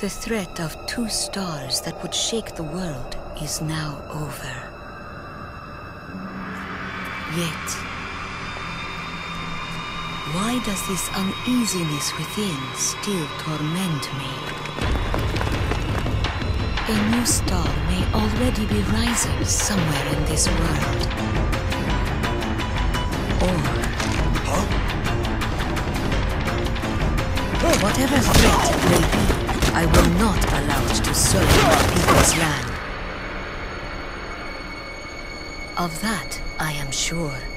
The threat of two stars that would shake the world is now over. Yet, why does this uneasiness within still torment me? A new star may already be rising somewhere in this world. Or Whatever threat it may be, I will not allow it to serve my people's land. Of that, I am sure.